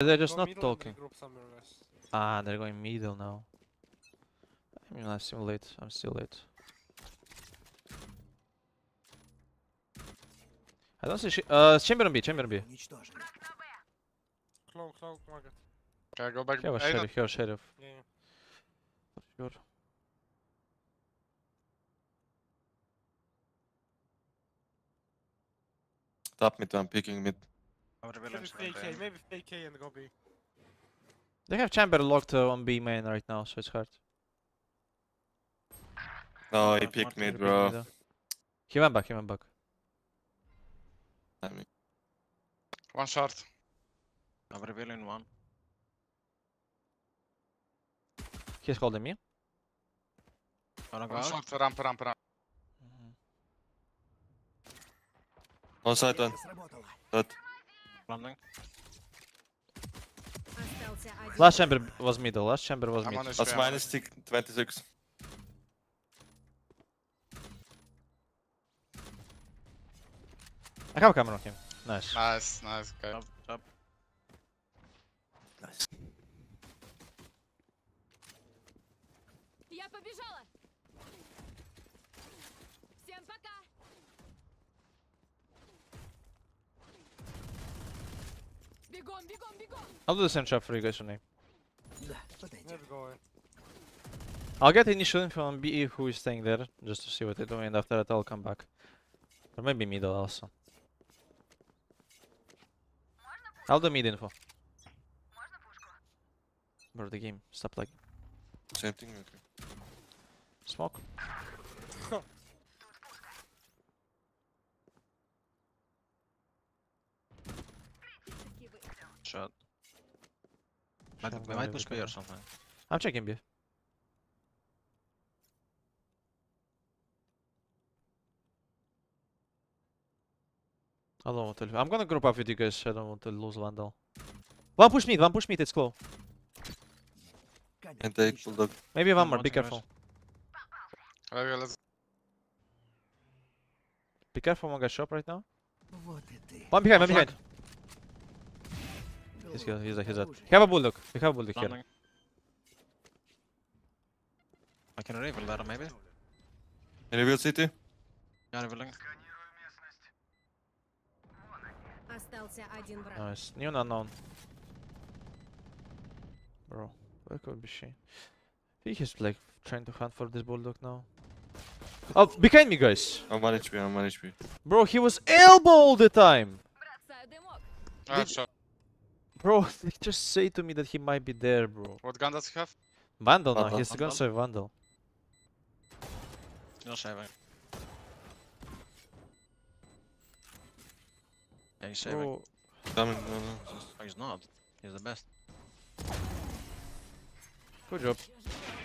They're just Go not talking. Ah, they're going middle now. I mean, I'm still late. I'm still late. I don't see. Uh, chamber on B. Chamber on B. Cloak, cloak, market. Can I go back? Here was sheriff, have a sheriff. Yeah, yeah. For sure. Stop mid, I'm picking mid. I would have been PK, maybe PK and go B. They have chamber locked eh, uh, on B main right now, so it's hard. No, he picked me, bro. Picked he went back, he went back. One shot. I'm revealing one. He's holding me. One shot, ramp, ramp, ramp. Mm -hmm. One side, one. Last chamber was middle. Last chamber was I'm mid. That's minus six- 26. I have a camera on him. Nice. Nice, nice, okay. Top, top. Nice. I'll do the same trap for you guys on I'll get initial info on BE who is staying there, just to see what they do, and after that I'll come back. Or maybe middle also. I'll do mid info. Bro, the game, stop lagging. Same thing, okay. Smoke. shot. Might, we might push B or something. I'm checking B. I don't want to. I'm gonna group up with you guys. I don't want to lose Vandal. One push mid, one push mid. It's close. And take. Maybe one more. Be careful. Okay, let's. Be careful, Manga shop right now. One behind, one behind. He's here, he's here. he's there. Have a bulldog, we have a bulldog here. I can reveal there maybe. Reveal city. Yeah, revealing. Nice. New and unknown. Bro, where could be she? He is like trying to hunt for this bulldog now. Oh, behind me, guys. I'm on HP, I'm on HP. Bro, he was elbow all the time. Ah, shot. Bro, they just say to me that he might be there, bro. What gun does he have? Vandal now, he's gonna Vandal? say Vandal. No shaving. Yeah, he's shaving. Bro, Coming, no, no. Oh, he's not. He's the best. good job.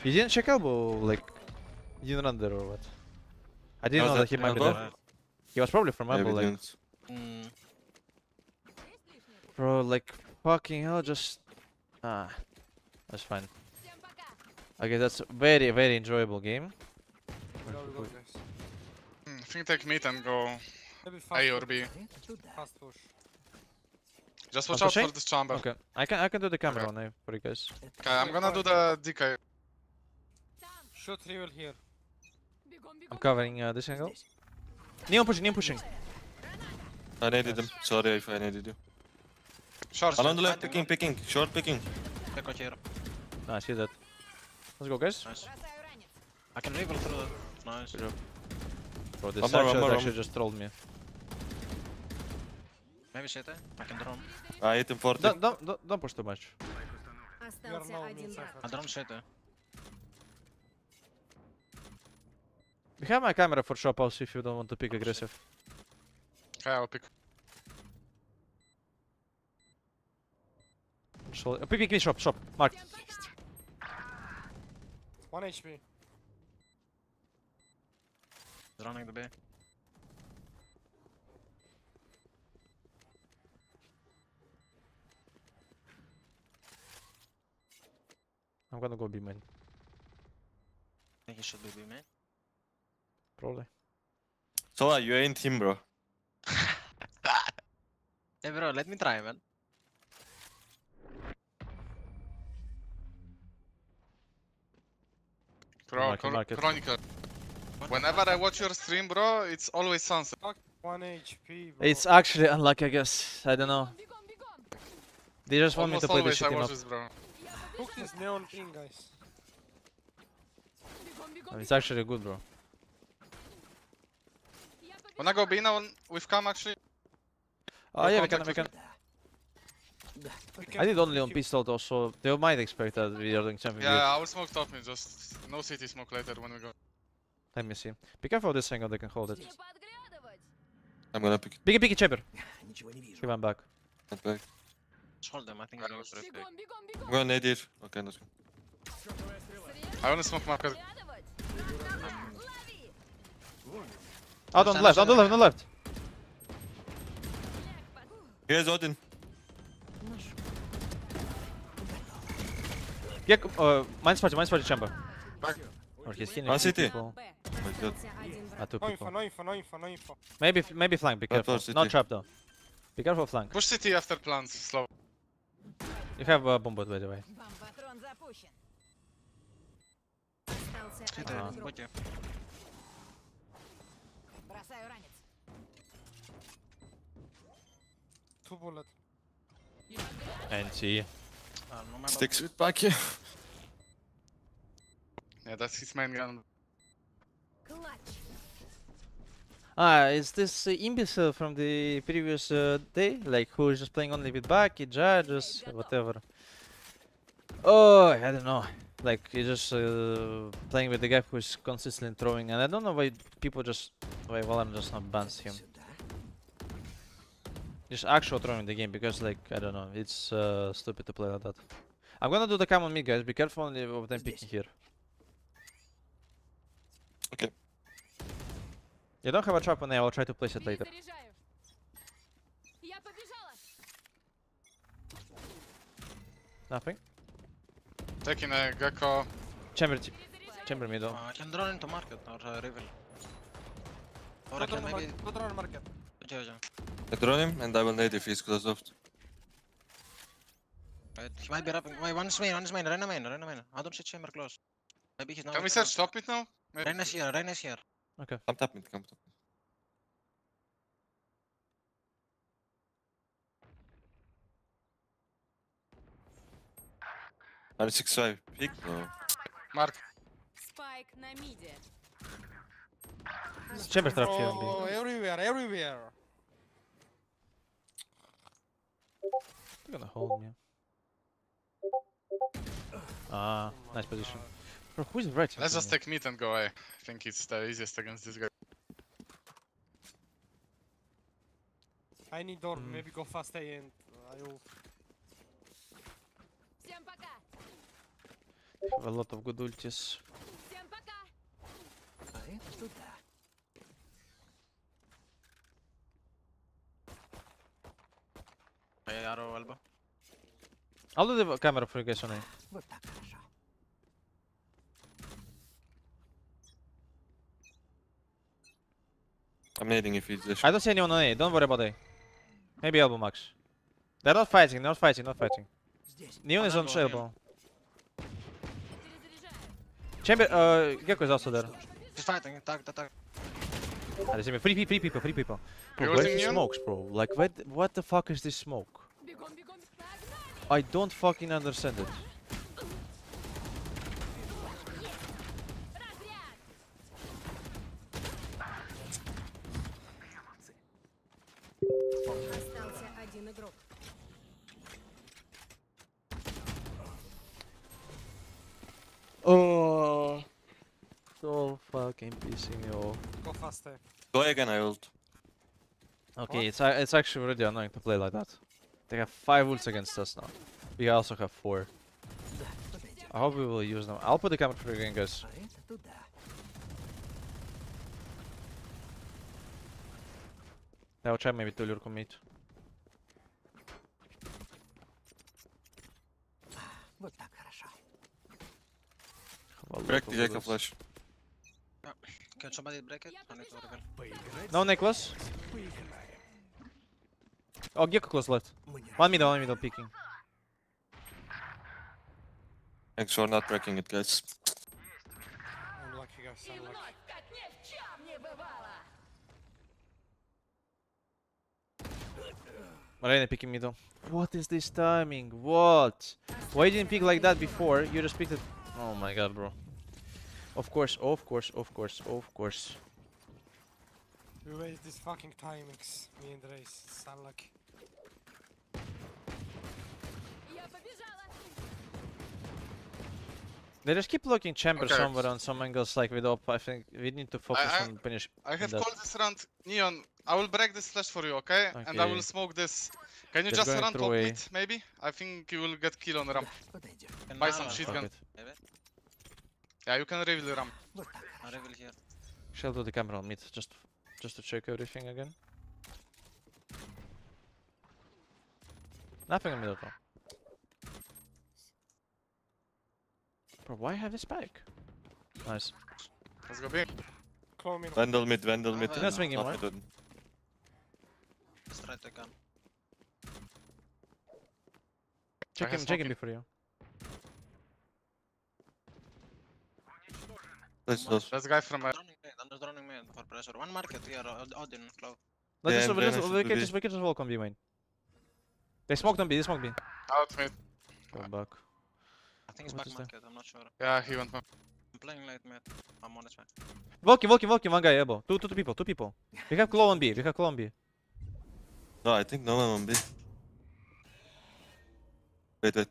You didn't check elbow, like, you didn't run there or what? I didn't Was know that that he might be there. He was probably from Yeah, elbow, we like. Mm, bro, like, Fucking hell, just... Ah, that's fine. Okay, that's very, very enjoyable game. Hmm, I think take mid and go A or B. Just watch i out for this chamber. Okay, I can I can do the camera okay. one for you guys. Okay, I'm gonna do the DK. Shoot reveal here. I'm covering uh, this angle. Neon pushing, Neon pushing. I needed him. Sorry if I needed you. Short. On the left, picking, picking. Short picking. Take out here. Nice, he's dead. Let's go, guys. Nice. I can reveal through that. Nice. Good job. Bro, this more, one actually just trolled me. Maybe CT. I can drone. I hit him 40. Don't, don't, don't, don't push too much. Остался один. I drone CT. We have my camera for shop house if you don't want to pick aggressive. Okay, I'll pick. Shall I... Pick me shop, shop, mark. One HP. He's running the B. I'm gonna go B main. I think he should be B main. Probably. So uh, you ain't him, bro. hey bro, let me try, man. Bro, like it, like it. Chronicle. Whenever I watch your stream, bro, it's always sunset. One HP, bro. It's actually unlucky, I guess. I don't know. They just want Almost me to play the shit up. This, bro. Neon king, guys. Oh, it's actually good, bro. Wanna go B now We've come actually? Oh, uh, yeah, we can, we can. I did only on pistol though, so they might expect that we are doing something. Yeah, I will smoke top me. just no city smoke later when we go. Let me see. Be careful of this angle, they can hold it. I'm gonna pick. Biggie, biggie, chamber. He went back. Not back. Hold them, I think I'm gonna go for We're on AD. Okay, let's go. I wanna smoke marker. Out on the left, out on left, on the left. Here's Odin. Get, uh, mine spotted, mine spotted chamber. Back. Or he's healing. One Maybe, maybe flank, be careful. Not trap though. Be careful flank. Push CT after plants, slow. You have a bomb by the way. Uh-huh. Two bullet. And. Sticks uitpakken. yeah, that's his main gun. Ah, is this uh, imbecile from the previous uh, day? Like, who is just playing only with Bucky, Judges, whatever. Oh, I don't know. Like, he's just uh, playing with the guy who's consistently throwing, and I don't know why people just... Why Valorant just not bans him. Just actual throwing the game because like I don't know, it's uh, stupid to play like that. I'm gonna do the cam on me guys. Be careful of them picking here. Okay. You don't have a trap on A. I'll try to place it later. Nothing. Taking a Gekko. Chamber. Chamber middle. Uh, I can run into market or uh, river. Or I can maybe... Go drone market. Okay, okay. I drone him and I will nade if he's close up. Wait, he might be wrapping. Wait, one is main, one is main. Rena main, Rena main. I don't see chamber close. Maybe he's not. Can we search top mid now? Maybe. Rena's here, Rena's here. Come tap mid, come tap mid. I'm six five. Peek? No. Mark. Спайк на миде. Chamber trap here on B. Oh, everywhere, everywhere. They're gonna hold me. Ah, uh, nice position. Bro, who's right? Let's just take mid and go away. I think it's the easiest against this guy. I need door. Mm. Maybe go fast A and I will. Have a lot of good ultis. I understood that. Hey, arrow elbow. I'll do the camera for you guys only. I'm nading if you just. I don't see anyone on A. Don't worry about A. Maybe elbow max. They're not fighting. They're not fighting. Not fighting. Neon is on elbow. Chamber, uh, Gekko is also there. He's fighting, attack, attack. Ah, there's three, three people, three people. Bro, where is the smokes, bro? Like, where, what the fuck is this smoke? I don't fucking understand it. Oh, so fucking pissing me off. Go faster. Go again, I ult. Okay, it's it's actually really annoying to play like that. They have five ults against us now. We also have four. I hope we will use them. I'll put the camera for again, guys. I'll try maybe to lure commit. Break the Jacob flash. Can somebody break it? No, Nicholas. Oh, Gekko close left. One middle, one middle peeking. Thanks for not breaking it, guys. I'm lucky, guys. I'm lucky. Picking middle. What is this timing? What? Why didn't pick like that before? You just picked it. Oh my god, bro. Of course, of course, of course, of course. We waste these fucking timings, me and Race. It's unlucky. They just keep locking chamber okay. somewhere on some angles like with op. I think we need to focus I, I, on finish. I have that. called this round Neon. I will break this flash for you, okay? okay. And I will smoke this. Can you They're just run top it, maybe? I think you will get kill on ramp. And buy some shit gun. Yeah, you can reveal ramp. I reveal here. Shall do the camera on mid, just just to check everything again. Nothing in middle though. Bro, why have a spike? Nice. Let's go big. Claw me. Vandal mid, Vandal mid. Uh, You're not swinging, Not right? mid, Let's try to come. Check him, check him before you. Let's not. That's guy from uh, Running mid. I'm just running mid for pressure. One market here. Od- Odin, close. Let's just, let's, then I we should can do just we can just walk on B main. They smoked on B, they smoked B. out mid. Go back think he's back market, I'm not sure. Yeah, he went back. I'm playing late mid. I'm on it, man. Volky, Volky, Volky, one guy, Ebo. Two, two, two people, two people. We have Clove on B, we have Clove on B. No, I think no one on B. Wait, wait.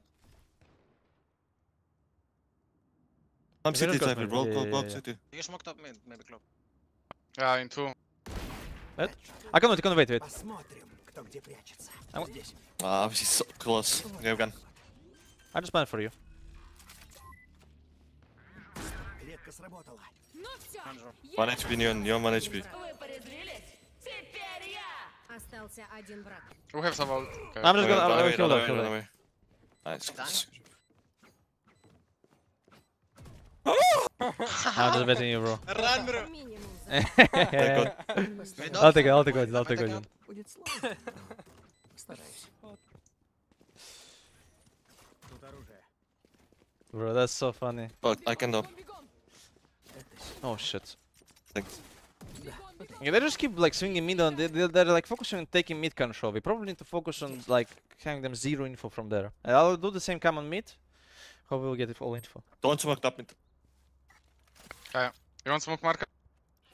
I'm city type, roll, roll, roll, city. You smoked up mid, maybe club. Yeah, in two. Wait. I cannot, I cannot wait, wait. I'm... Ah, uh, she's so close. You have gun. I just planned for you. Клетка сработала. Ну все. Andrew. One HP neon, neon one HP. Вы порезвились? Теперь я. Остался один враг. We have some ult. Okay. I'm just Run gonna, I will away, kill run that, away, kill run that. away. Nice. Done. I'm just betting you, bro. Run, bro. Минимум. Постараюсь. I'll take it, I'll take it, I'll take it. Будет сложно. Постараюсь. Тут оружие. Bro, that's so funny. But I can do. Oh shit. Thanks. Yeah, they just keep like swinging mid and they, they're like focusing on taking mid control. We probably need to focus on like having them zero info from there. And I'll do the same come on mid. Hope we'll get all info. Don't smoke that mid. Okay. You want smoke marker?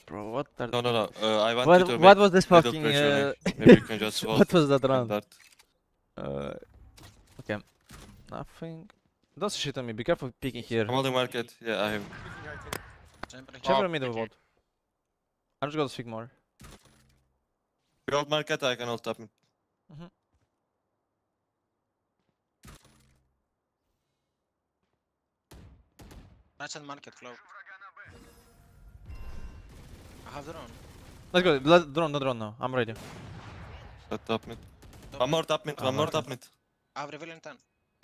Bro, what are No, no, no. Uh, I want what, to What was this fucking... Uh... Maybe you can just What was that round? That. Uh, okay. Nothing. Don't shit on me. Be careful peeking here. I'm on the market. Yeah, I have. Picking, I think. Chamber. Chamber Oh, mid of okay. what? I'm just gonna speak more. You hold market, I can hold top mid. Match and market close. I have drone. Let's go. Let, drone, no drone now. I'm ready. Got top mid. One more top mid, one more market. top mid. I have reveal in 10.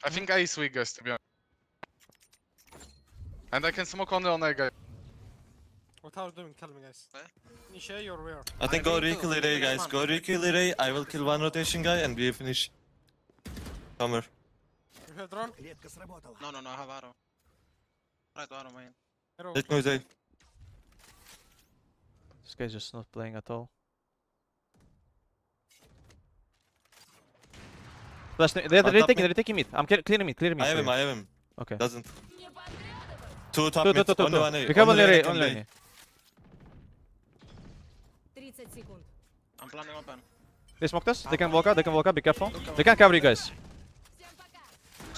I think A is weak, guys, to be honest. And I can smoke only on A guy. What are you doing? Tell me, guys. You're where? I think go Riku guys. Go Riku I will kill one rotation guy and we finish. Comer. You have drone? No, no, no, I have arrow. Right, arrow. Let me. Eh? This guy's just not playing at all. Flash, they're, they're, they're, taking, they're taking mid. I'm clearing mid, clearing mid. I have him, I have him. Okay. Doesn't. Two top two, mid, two, two, two. only one eh? A. Only A, only A. Ray. 30 секунд. I'm planning open. They smoked us. They can walk out. They can walk out. Be careful. They can cover you guys. Всем пока.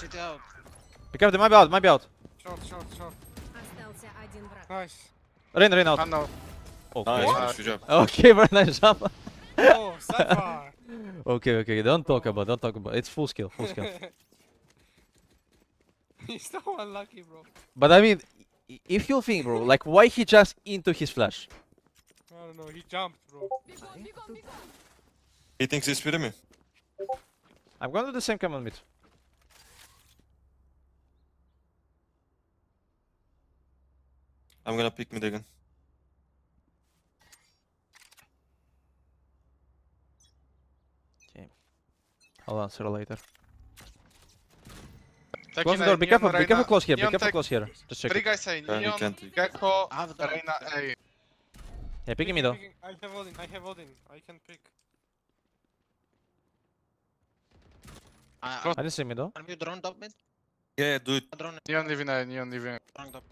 City out. Be careful. They might be out. Might be out. Short, short, short. Остался один враг. Nice. Rain, rain out. I know. Okay. Nice, good job. Okay, very nice jump. Oh, Cypher! Okay, okay. Don't talk about. Don't talk about. It's full skill. Full skill. He's so unlucky, bro. But I mean, i- if you think, bro, like why he just into his flash? I don't know, he jumped, bro. He thinks he's with me. I'm going to the same command mid. I'm gonna pick mid again. Okay. I'll answer later. Так close the door, be careful, be careful close here, be careful close here. Just check. Три гайса, Neon, Gekko, Reyna A. Yeah, picking me though. Picking- I have Odin, I have Odin. I can pick. I, I didn't see me though. Can you drone top mid? Yeah, do it. Drone, Neon leaving A, Neon leaving A. drone top.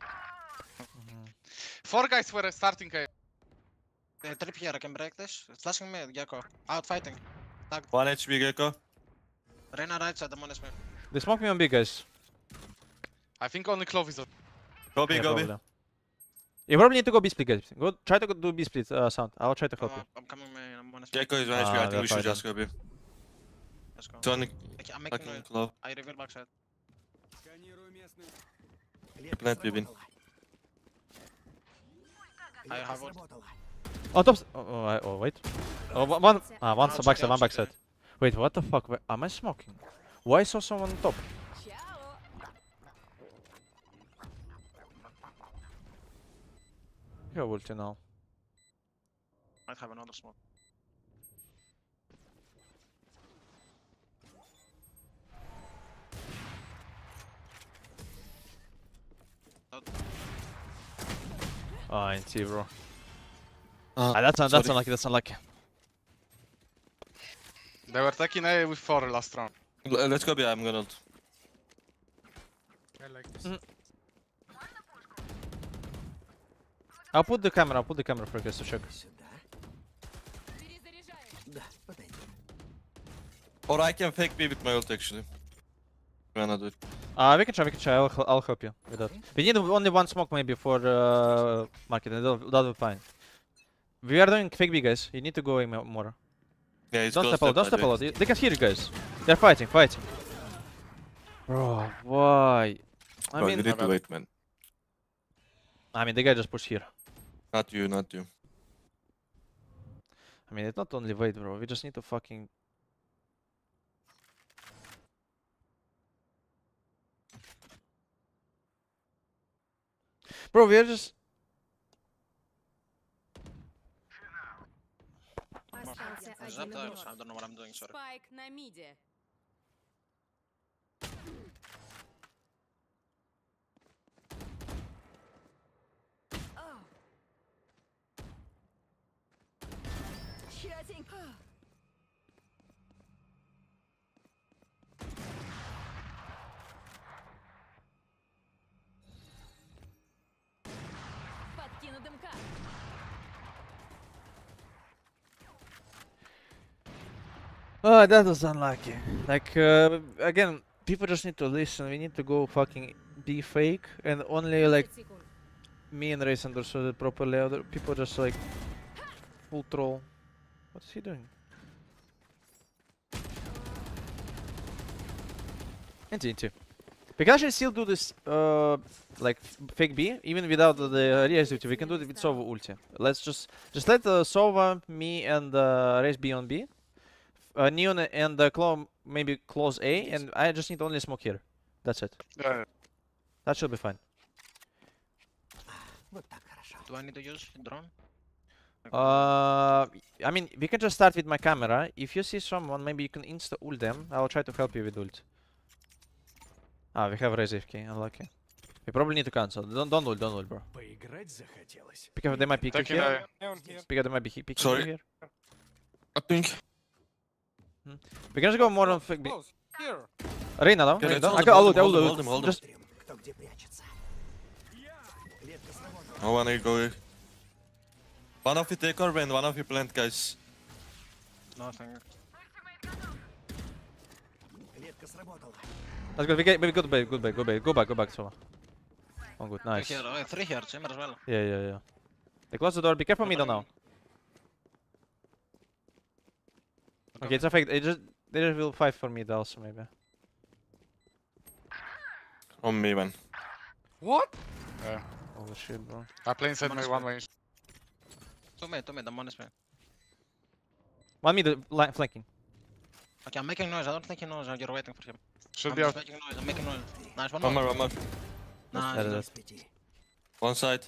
Four guys were starting A. Uh, trip here, I can break this. Flashing mid, Gekko. Out fighting. One HP Gekko. Reyna right side, the one is mid. They smoke me on B, guys. I think only Clove is. Go B, Yeah, go B. You probably need to go B split, guys. Go try to go do B split, uh, sound. I'll try to help oh, you. I'm coming man. I'm gonna. Gekko is managed. Ah, I think we should just go B. Let's go. Okay, I'm making it. Low. I reveal backside. Plant B bin. I have one. Oh, top. Oh, oh, oh wait. Oh, one. Ah, one backside. One backside. Wait, what the fuck? Where, am I smoking? Why saw someone on top? You have ulti now. Might have another smoke. Oh, NT, bro. Ah, Ah, that's, un- that's sorry. unlucky, that's unlucky. They were taking A with four last round. L- Let's go B. I'm gonna ult. I like this. Mhm. I'll put the camera, I'll put the camera for guys to check. Or I can fake me with my ult actually. When I do it. Uh, we can try, we can try, I'll, I'll help you with that. We need only one smoke maybe for uh, market, that'll, that'll be fine. We are doing fake B guys, you need to go in more. Yeah, don't step out, don't step out, they can hear you guys. They're fighting, fighting. Bro, why? I Bro, mean, you need to wait, man. I mean, the guy just pushed here. Not you, not you. I mean, it's not only wait, bro. We just need to fucking. Bro, we are just. Остался Is один that uh, игрок. I don't know what I'm doing, sorry. Спайк на миде. Oh, that was unlucky. Like, uh, again, people just need to listen. We need to go fucking be fake. And only, like, me and Race understood it properly. Other people just, like, full troll. What's he doing? And into. Because Pikachu still do this, uh, like, fake B, even without the, the duty. We can do it with Sova ulti. Let's just, just let uh, Sova, me, and uh, Reyes be on B uh, neon and the Clove, maybe close A, and I just need only smoke here. That's it. Yeah. That should be fine. Do I need to use drone? Uh, I mean, we can just start with my camera. If you see someone, maybe you can insta ult them. I'll try to help you with ult. Ah, we have raise AFK, unlucky. We probably need to cancel. Don't, don't ult, don't ult, bro. Because they might be here. Because they might be Sorry. I think. We can just go more on fake B. Close. Here. Reyna, though. Yeah, Reyna, let's though. hold I him, can hold ult, him, I will hold him, ult. hold him, hold him. Just Смотрим, кто где прячется. Клетка сработала. No one go here. One of you take orb and one of you plant, guys. Nothing. Клетка сработала. let's go. We get, we go to bait, good bait, go back, go back, go back, Sova. Oh, good, nice. Three here, uh, three here, Jimmer as well. Yeah, yeah, yeah. They close the door. Be careful, middle now. Okay, okay it's a fact. It just they just will fight for mid also maybe. On me man. What? Yeah. Holy shit, bro. I play inside one, one way. Two me, two me. I'm on this me? The uh, light flanking. Okay, I'm making noise. I don't think he knows. Uh, you're waiting for him. Should I'm be out. Making noise. I'm making noise. Nice one. One more, one more. Nice. One side.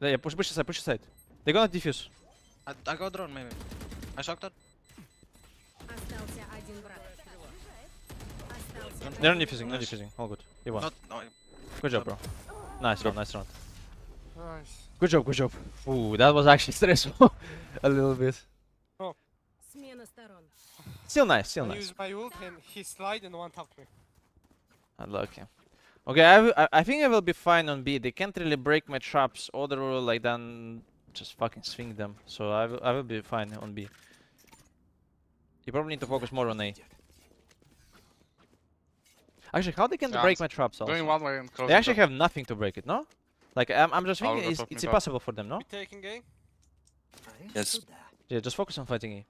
Yeah, push, push side, push side. They're gonna defuse. I, I go drone maybe. I shocked that. They're only defusing, nice. no defusing. All good. You won. Not, no, good job, bro. Nice job, nice round. Nice. Good job, good job. Ooh, that was actually stressful. a little bit. Oh. Still nice, still I nice. I used my ult and he slide and one top me. Unlucky. Okay, I, I think I will be fine on B. They can't really break my traps. Other will like that. just fucking swing them. So I will, I will be fine on B. You probably need to focus more on A. Actually, how they can Yeah, break my traps also? Going one way and close. They actually have nothing to break it, no? Like I'm, I'm just thinking it's, it's impossible for them, no? We taking A? Yes. Yeah, just focus on fighting A.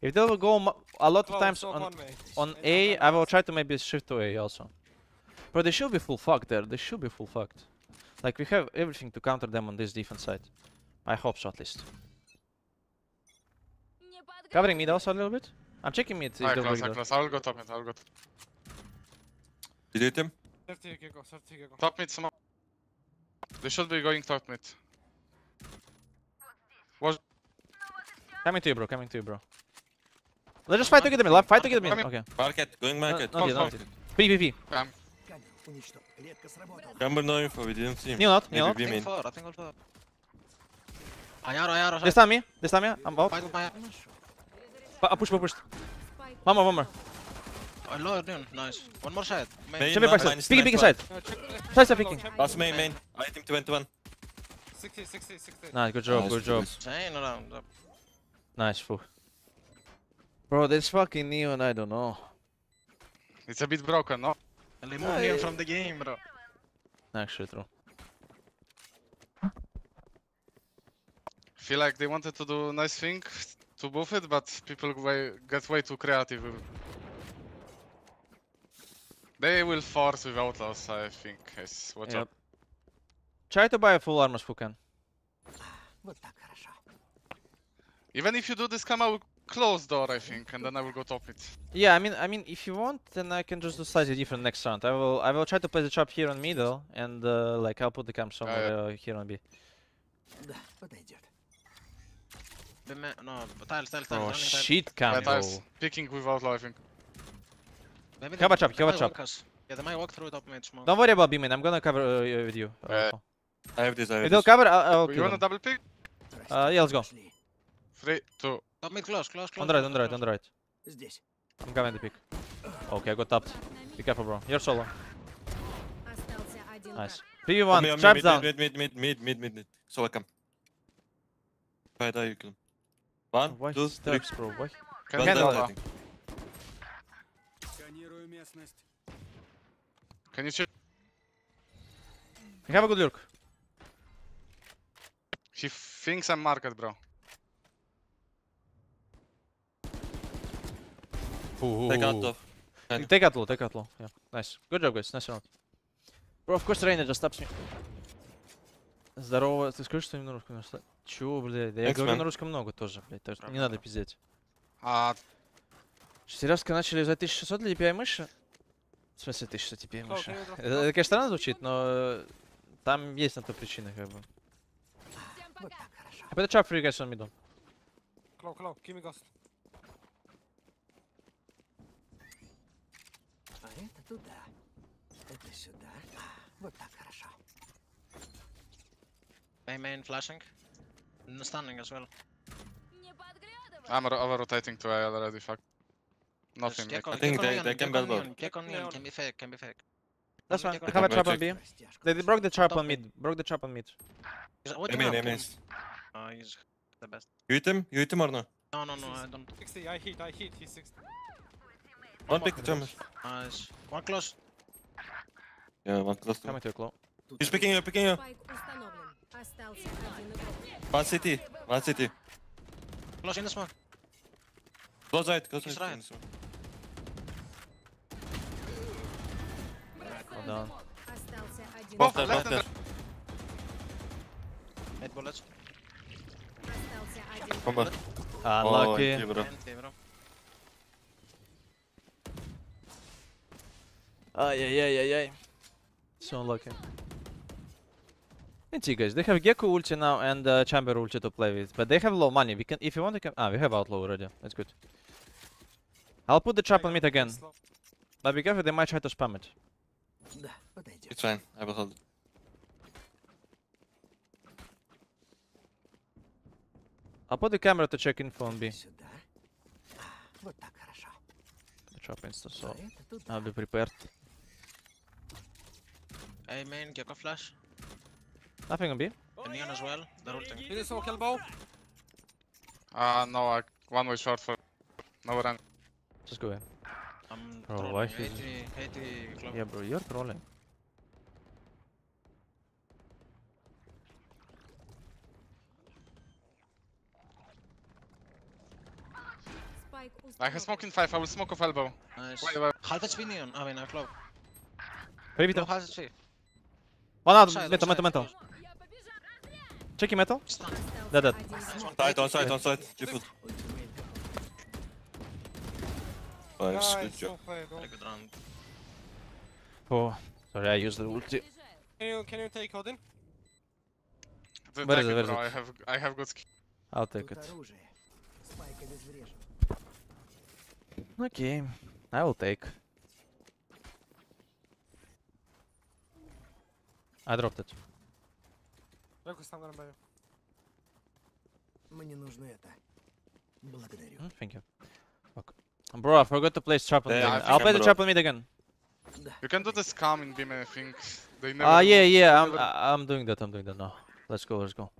If they will go mo- a lot of times on one way. on And A, one I will try to maybe shift to A also. But they should be full fucked there. They should be full fucked. Like we have everything to counter them on this defense side. I hope so at least. Covering mid also a little bit. I'm checking mid. if I they'll close, break I door. close. I will go top mid, I will go top. Did you hit him? 30 Gekko, 30 Gekko. Top mid smoke. They should be going top mid. Was coming to you, bro. Coming to you, bro. Let's just fight to get the mid. Fight to get the mid. Okay. Market, going market. No, no, no. PVP. Remember no info, we didn't see him. New lot, new lot. I think four, I think all four. Ayaro, ayaro. They stun me, This time, me, I'm out. Fight, fight. Push, push, push. One more, one more. Oh, Lord, dude, nice. One more side. Main. Main, Should be one, backside. minus Peeking, nine, peeking one. side. Uh, Side, side check picking. low, check Last main, main. I hit him 21. 60, 60, 60. Nice, good job, Nice, good job. nice. Chain around. Nice, fool. Bro, this fucking Neon, I don't know. It's a bit broken, no? And they moved him from the game, bro. Actually, true. Feel like they wanted to do a nice thing to buff it, but people way, get way too creative. They will force without us. I think. Yes, watch yep. out. Try to buy a full armor if you can. Even if you do this come out will close door, I think, and then I will go top it. Yeah, I mean, I mean, if you want, then I can just do slightly different next round. I will, I will try to play the trap here on middle, and uh, like I'll put the camp somewhere uh, yeah. here on B. The man, no, tiles, tiles, tiles. Oh shit, Campbell! Yeah. Picking without life. Maybe cover chop, cover chop. Yeah, they might walk through top mid smoke. Don't worry about B mid, I'm gonna cover uh, with you. Uh, I have this, I have this. cover, I'll, I'll You wanna double pick? Uh, yeah, let's go. Three, two. Top mid close, close, close. On the right, on the right, on the right. Is this? I'm coming to pick. Okay, I got tapped. Be careful, bro. You're solo. Nice. PV1, traps down. Mid, mid, mid, mid, mid, mid, mid. So I come. Right, you can. One, Why two, three. Bro? Why? Can, can, местность. Can you check? Have a good lurk. He thinks I'm market, bro. Take out. Take out low, take out low. Yeah, nice. Good job, guys. Nice round. Bro, of course, Рейна just stops me. Здорово, ты скажешь, что им на русском нашла? Чё, блядь? Да я говорю на русском много тоже, блядь, так что не надо пиздеть. А, Шестеряшка начали за 1600 для DPI мыши? В смысле 1600 DPI Клоу, мыши? Это, это, конечно, странно звучит, но э, там есть на то причины, как бы. Trap for you guys on middle. Claw, claw, give me ghost. А это туда. Это сюда. Вот так хорошо. Main, main flashing. Stunning as well. I'm over rotating to A already, fuck. Nothing. Just I think they, they can build both. Check on neon, can be fake, can be fake. Last one, have a trap on B. They broke the trap on mid, broke the trap on mid. I mean, I missed. He's the best. You hit him? You hit him or no? No, no, no, I don't. 60, I hit, I hit, he's 60. One pick the Thomas. Nice. One close. Yeah, one close. Come at your claw. He's picking you, picking you. One city, one city. Close in this one. Close right, close right. Да. Остался один. Бомб, бомб, бомб. Head bullet. Остался. Бомба. Unlucky. Ой, Ай-яй-яй-яй-яй. So unlucky. NT guys, they have Gekko ulti now and uh, Chamber ulti to play with, but they have low money. We can, if you want, to come, Ah, we have outlaw already. That's good. I'll put the trap on mid again, but be careful. They might try to spam it. Да, подойдет. It's fine. I will hold it. I'll put the camera to check info on B. Сюда. А, вот так хорошо. The trap insta, А so это туда. I'll be prepared. Hey main, Gecko flash. Nothing on B. And Neon as well. They're ulting. Can you smoke elbow? Uh, no, I, one way short for. No run. Just go in. I'm Bro, trolling. why he's- 80, 80 club. Yeah, bro, you're trolling. Спайк I have smoke in five. I will smoke off elbow. Nice. Wait, wait. Half HP Neon. I mean, uh, club. Maybe Club the half HP. one out. Side, Metal, metal, side. metal. Checking metal. Stun. Dead, dead. Side, on side, on side. Default. Nice, good job. Oh, sorry, I used the ulti. Can you can you take Odin? The Where is it, where is it? I have I have good skill. I'll take it. Okay, I will take. I dropped it. Мне нужно это. Благодарю. Hmm, thank you. Fuck. Bro, I forgot to place trap on Yeah, mid. I again. think I'll I'm play the bro. trap on mid again. Да. You can do the scam in beam, I think. They never. Ah, do- yeah, yeah, I'm, never- I- I'm doing that, I'm doing that now. Let's go, let's go.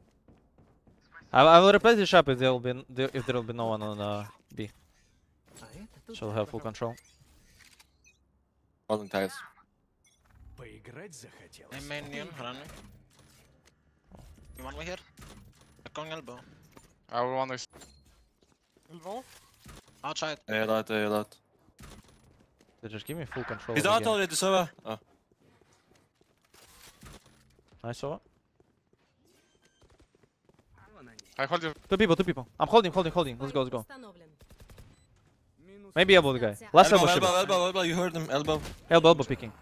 I, I will replace the trap if there will be n- there- if there will be no one on uh, B. А это тут. So we'll have full control. Holding tiles. Поиграть захотелось. Hey main Neon, run me. You want me here? Going elbow. I will want to. Elbow? Outside. Hey light, hey light. They just give me full control. He's out already, Sova. Oh. Nice, Sova. I hold you. Two people, two people. I'm holding, holding, holding. Let's go, let's go. Maybe elbow the guy. Last elbow, elbow, elbow, elbow, elbow, You heard him, elbow. Elbow, elbow picking.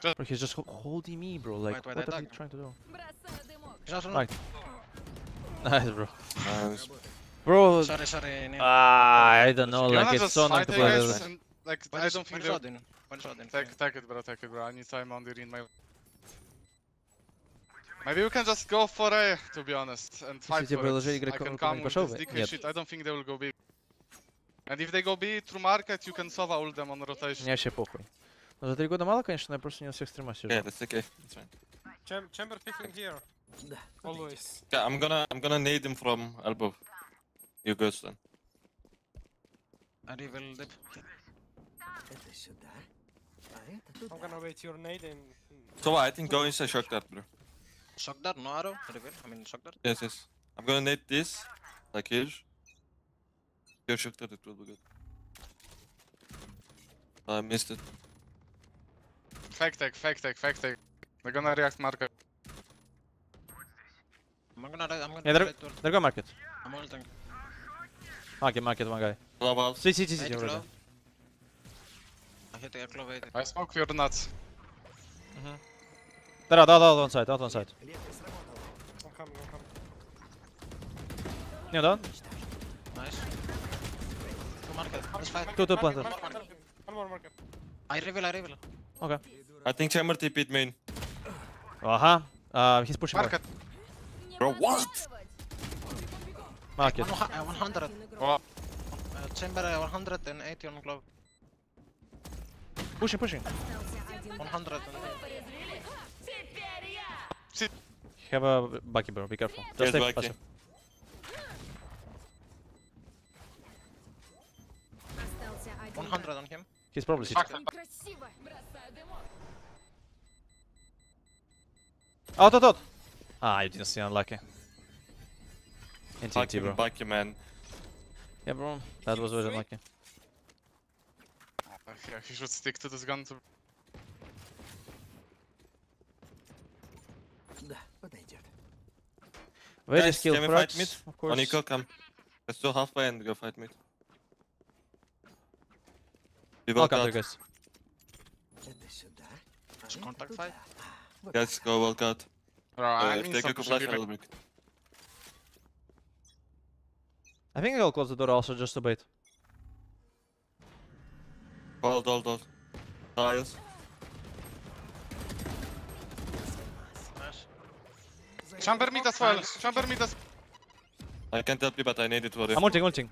Just bro, he's just holding me, bro. Like, wait, wait, what are you trying to do? Right. Nice, bro. Nice. Bro, Sorry, sorry, Neon. ah, I don't know. You Like, wanna it's just so annoying fight to play guys this. and, like One I is- don't one think is they. Odin. One is Odin. Take, take it, bro. Take it, bro. I need time on the in my. Maybe we can just go for A, to be honest, and fight Хотите for предложить it. игры I ко- can ко- come не with пошел this бы? DK Нет. shit. I don't think they will go big. And if they go B through market, you can sova ult them on rotation. Мне вообще похуй. Ну, за три года мало, конечно, но я просто не на всех стримах сижу. Yeah, that's okay. It's fine. Cham chamber picking here. Да, подойдет. Always. Yeah, I'm gonna, I'm gonna nade him from elbow. You go then. Arriveldi. I'm gonna wait your nade and... Hmm. So I think go inside shock dart, bro. Shock dart, no arrow? Reveal? I mean shock dart? Yes, yes. I'm gonna nade this, like here. Your shock dart, it will be good. I missed it. Fake take, fake take, fake take. They're gonna react marker. I'm gonna, I'm gonna yeah, they're, they're going market. I'm ulting. Маки, маки, помогай. Глобал. Сиди, сиди, сиди вроде. I smoke your nuts. Да, да, да, он сайт, он сайт. Не, да? Nice. Two market. Let's fight. Two, two planted. One more market. I reveal, I reveal. Okay. I think Chamber TP'd main. Ага. Uh, he's pushing market. Bro, what? Market. 100. Uh, what? Uh, chamber uh, 180 on glove. Pushing, pushing. 100. Sit. Have a bucky, bro. Be careful. Just Here's take passive. One hundred on him. He's probably sitting. Out, out, out! Ah, you didn't see unlucky. In TNT, bro. Bike man. Yeah, bro. That was really ah, lucky. Okay, he should stick to this gun to... Where is nice, skilled can we fight mid? Of course. Nico, come. Let's do halfway and go fight mid. We both out. guys. Contact fight? Yes, go walk out. Bro, uh, I mean, take a flash, I'll break. I think I'll close the door also just a bit. Hold, hold, hold. Tiles. Chamber mid as well. Chamber mid as I can't help you, but I need it for you. I'm ulting, ulting.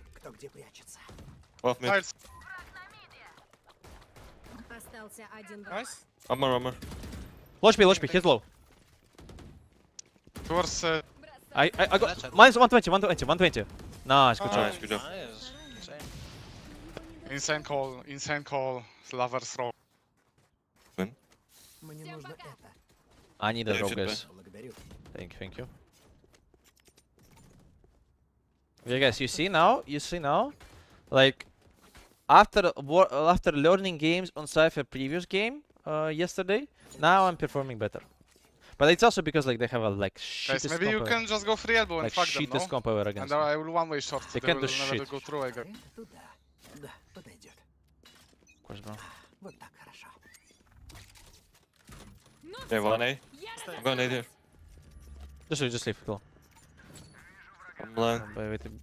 Off mid. Tiles. Nice. Armor, armor. Launch me, launch me. Hit low. Towards... Uh... I, I, I got... Minus 120, 120, 120. No, it's good ah, job. Nice, good job. Nice. Insane. insane call, insane call, lover throw. Win. I need a rogue, guys. Thank you, thank you. Yeah, guys, you see now, you see now, like, after after learning games on Cypher previous game, uh, yesterday, now I'm performing better. But it's also because like they have a like shit. Guys, maybe you can just go free elbow and like, fuck them. No? comp power against. And uh, I will one way short. They, they can't do shit. Go through again. Of course, bro. They one A. I'm going A there. Just leave, just leave. Go. I'm blind. Wait, wait. Mm.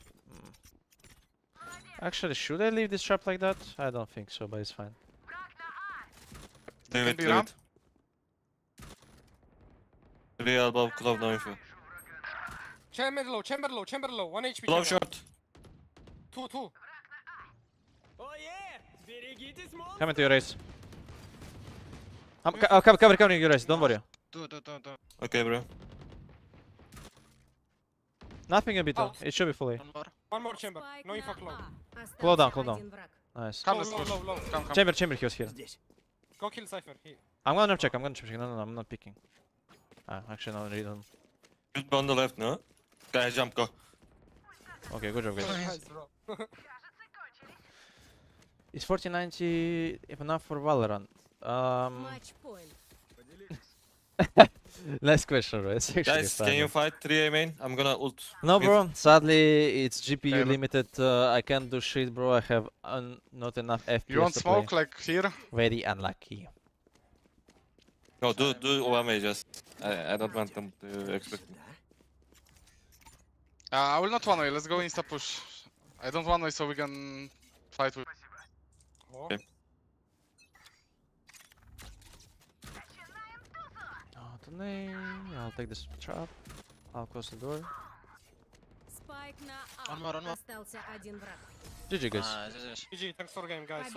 Actually, should I leave this trap like that? I don't think so, but it's fine. Do it, do it. Three above club, no info. Chamber low, chamber low, chamber low, 1 HP. Love shot. 2, 2. Come into your race. Um, I'm co oh, cover, cover, cover your race, don't worry. Do, do, do, do. Okay, bro. Nothing a bit, oh. it should be fully. One more, One more chamber, no info club. Close down, close down. Nice. Come, low, low, low. Come, come. Chamber, chamber, he was here. Go kill Cypher, here. I'm gonna check, I'm gonna check. No, no, no, I'm not picking. Ah, actually no, read them. Just on the left, no? Guys, jump, go. Okay, good job, guys. Is 4090 enough for Valorant? Um... nice question, bro. It's Guys, funny. can you fight 3A main? I'm gonna ult. No, bro. Sadly, it's GPU limited. Uh, I can't do shit, bro. I have not enough FPS. You want smoke play. like here? Very unlucky. No, do do Uame just. I, I don't want them to expect me. Uh, I will not one way, let's go insta push. I don't one way so we can fight with. Oh. Okay. Not the name. I'll take this trap. I'll close the door. One more, one more. GG, guys. Uh, GG, thanks for game, guys.